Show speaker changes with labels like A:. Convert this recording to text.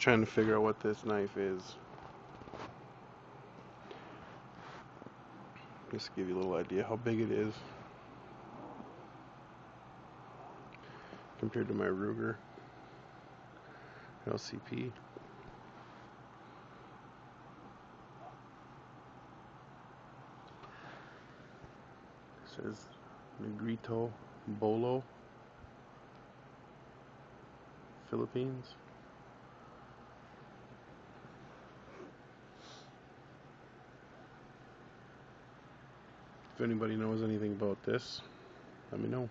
A: trying to figure out what this knife is. Just to give you a little idea how big it is compared to my Ruger LCP. says Negrito Bolo, Philippines. If anybody knows anything about this, let me know.